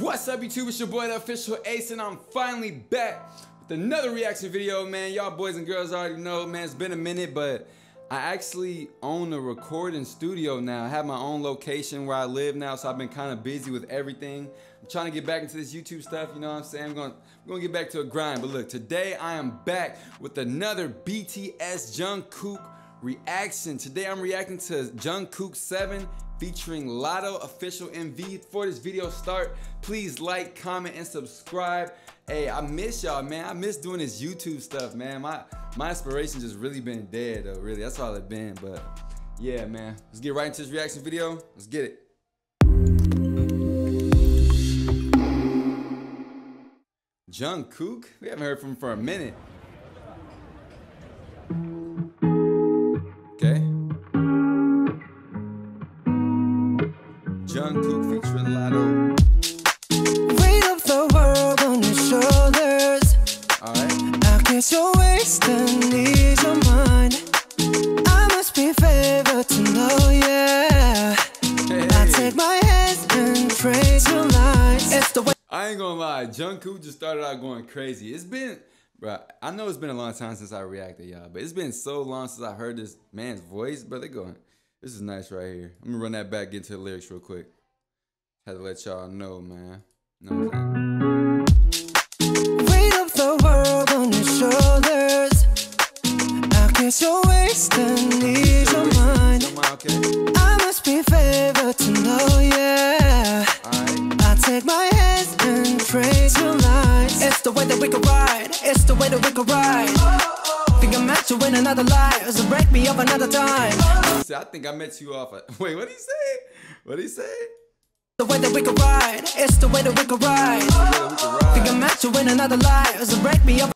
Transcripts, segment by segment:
What's up YouTube, it's your boy the official Ace and I'm finally back with another reaction video man. Y'all boys and girls already know man, it's been a minute but I actually own a recording studio now. I have my own location where I live now so I've been kind of busy with everything. I'm trying to get back into this YouTube stuff, you know what I'm saying? I'm going, to get back to a grind but look, today I am back with another BTS Jungkook reaction. Today I'm reacting to Jungkook 7 featuring Latto Official MV. Before this video start, please like, comment, and subscribe. Hey, I miss y'all, man. I miss doing this YouTube stuff, man. My my inspiration just really been dead, though, really. That's all it been, but yeah, man. Let's get right into this reaction video. Let's get it. Jungkook? We haven't heard from him for a minute. Gonna lie, Jungkook just started out going crazy. It's been, bro. I know it's been a long time since I reacted, y'all, but it's been so long since I heard this man's voice, But They going, this is nice right here. I'm gonna run that back, get into the lyrics real quick. Had to let y'all know, man. Know what I'm Weight of the world on your shoulders. I guess you're wasting ease of mind. I must be favored to know, yeah. That we could ride. It's the way that we could ride. Think I'm meant to win another life, so break me up another time. See, I think I met you off. Of, wait, what did he say? What did he say? The way that we could ride. It's the way that we could ride. Think ride. meant to win another life, so break me up.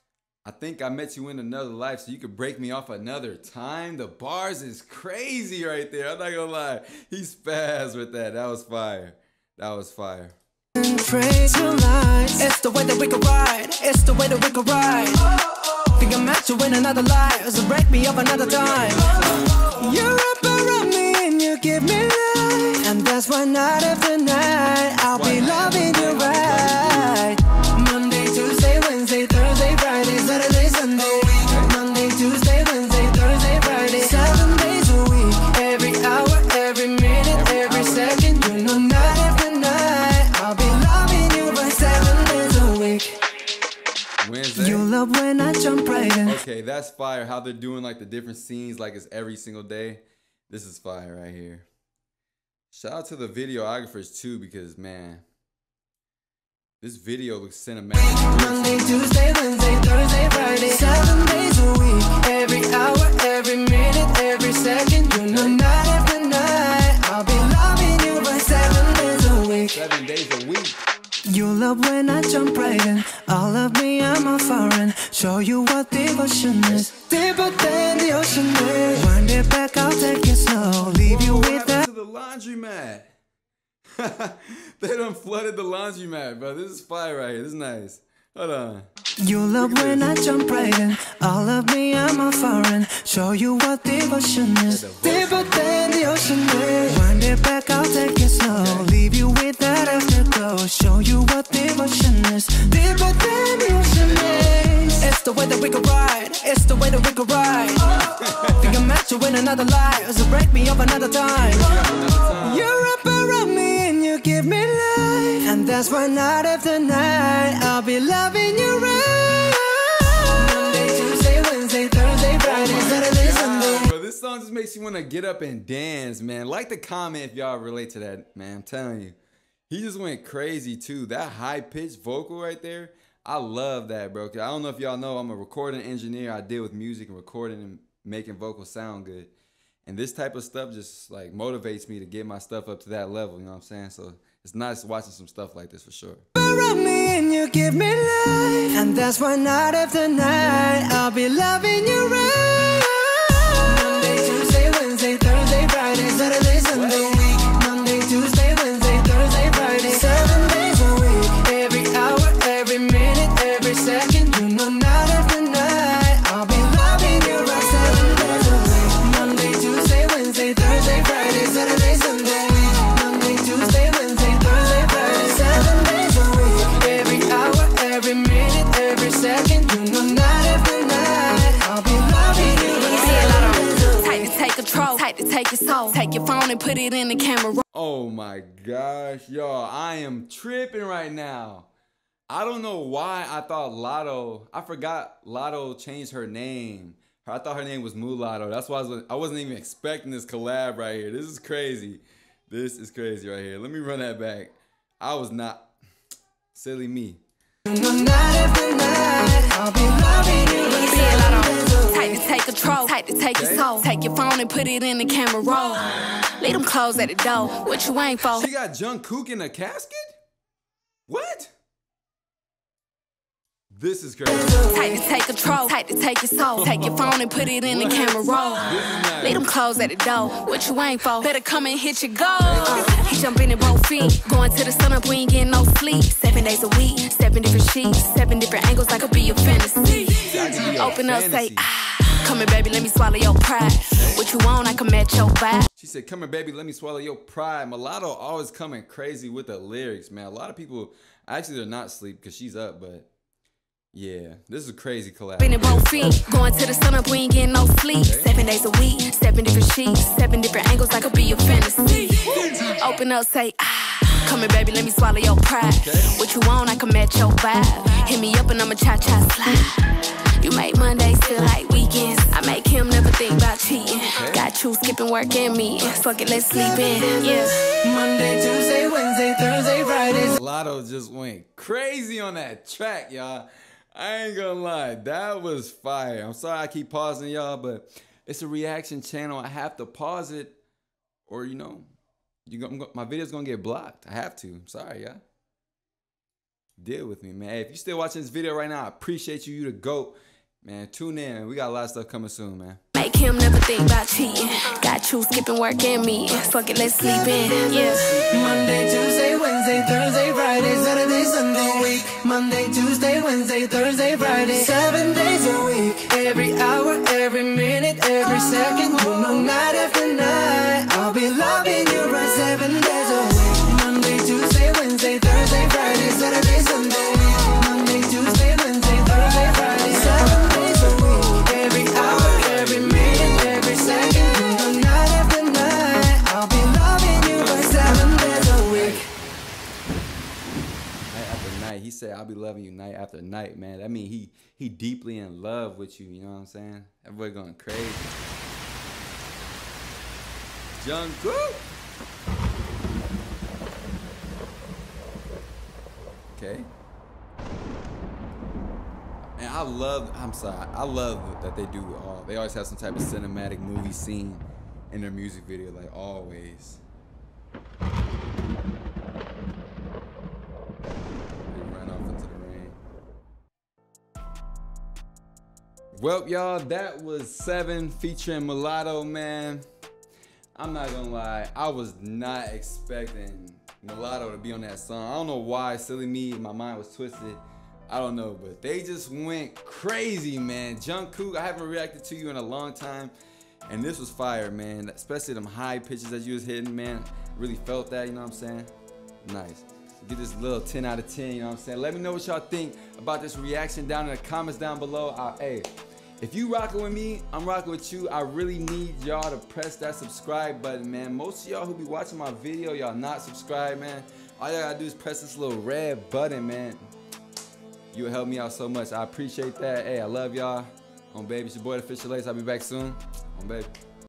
I think I met you in another life, so you could break me off another time. The bars is crazy right there. I'm not gonna lie. He's fast with that. That was fire. That was fire. Your lines. It's the way that we could ride. It's the way that we could ride. Think I'm meant to win another life, so break me up another time. You wrap around me and you give me life. And that's why night after night, I'll be loving that's fire. How they're doing like the different scenes, like it's every single day. This is fire right here. Shout out to the videographers too, because man, this video looks cinematic. Monday, Tuesday, Wednesday, Thursday, Friday. Seven days a week. Every hour, every minute, every second. You know, night after night. I'll be loving you right seven days a week. Seven days a week. You love when I jump Deeper than the ocean is. Wind it back, I'll take it slow. Leave you with that. to the laundromat? they done flooded the laundromat, bro. This is fire right here. This is nice. Hold on. You love when I jump right in. All of me, I'm a foreign. Show you what devotion is. Deeper than the ocean is. Wind it back, I'll take it slow. Leave way ride. Think meant to win another life, so break me up another time. You around me and you give me life, and that's why night after night I'll be loving you right. This song just makes you want to get up and dance, man. Like the comment if y'all relate to that, man. I'm telling you. He just went crazy too. That high pitched vocal right there. I love that, bro. I don't know if y'all know, I'm a recording engineer. I deal with music and recording and making vocals sound good. And this type of stuff just like motivates me to get my stuff up to that level. You know what I'm saying? So it's nice watching some stuff like this for sure. You give me life, and that's why night after night I'll be loving take your soul. Take your phone and put it in the camera. Oh my gosh, y'all, I am tripping right now. I don't know why I thought Latto, I forgot Latto changed her name. I thought her name was Mulatto. That's why I, was, I wasn't even expecting this collab right here. This is crazy. This is crazy right here. Let me run that back. I was not silly me. Control, type to take your soul. Take your phone and put it in the camera roll. Leave them clothes at the door. What you ain't for? She got junk Jungkook in a casket? What? This is crazy. Type to take control, type to take your soul. Take your phone and put it in the camera roll. Leave them clothes at the door. What you ain't for? Better come and hit your goal. Uh, he jumping in both feet. Going to the sun up, we ain't getting no sleep. Seven days a week, seven different sheets, seven different angles. I could be your fantasy. Open up, say ah. Come here, baby, let me swallow your pride. What you want, I can match your vibe. She said, Come here, baby, let me swallow your pride. Mulatto always coming crazy with the lyrics, man. A lot of people actually they're not asleep because she's up, but yeah, this is a crazy collab. Been in both feet, going to the sun up, we ain't getting no sleep. Okay. Seven days a week, seven different sheets, seven different angles, I could be your fantasy. Open up, say ah. Come here, baby, let me swallow your pride. Okay. What you want, I can match your vibe. Hit me up and I'ma cha cha slide. You make Mondays feel like weekends. I make him never think about cheating. Okay. Got you skipping work and me. Fuck it, let's sleep in. Yeah. Monday, Tuesday, Wednesday, Thursday, Friday. Latto just went crazy on that track, y'all. I ain't gonna lie, that was fire. I'm sorry I keep pausing y'all, but it's a reaction channel. I have to pause it, or you know, you go, my video's gonna get blocked. I have to. I'm sorry, y'all. Deal with me, man. Hey, if you're still watching this video right now, I appreciate you. You the goat, man. Tune in. We got a lot of stuff coming soon, man. Make him never think about cheating. You skipping work and me. Fuck it, let's sleep in. Yeah. Monday, Tuesday, Wednesday, Thursday, Friday, Saturday, Sunday, week. Monday, Tuesday, Wednesday, Thursday, Friday, seven days a week. Every hour, every minute, every second, you know, night after night. I'll be loving you right seven days said, I'll be loving you night after night, man. That mean he he deeply in love with you, you know what I'm saying? Everybody going crazy. Jungkook! Okay. And I love, I'm sorry, I love that they do all, they always have some type of cinematic movie scene in their music video, like always. Well, y'all, that was seven featuring Mulatto, man. I'm not gonna lie, I was not expecting Mulatto to be on that song. I don't know why, silly me, my mind was twisted. I don't know, but they just went crazy, man. Jungkook, I haven't reacted to you in a long time, and this was fire, man. Especially them high pitches that you was hitting, man. Really felt that, you know what I'm saying? Nice. Get this little 10 out of 10, you know what I'm saying? Let me know what y'all think about this reaction down in the comments down below. I, hey, if you rocking with me, I'm rocking with you. I really need y'all to press that subscribe button, man. Most of y'all who be watching my video, y'all not subscribed, man. All y'all gotta do is press this little red button, man. You'll help me out so much. I appreciate that. Hey, I love y'all. On baby, it's your boy, the Official Ace. I'll be back soon. On baby.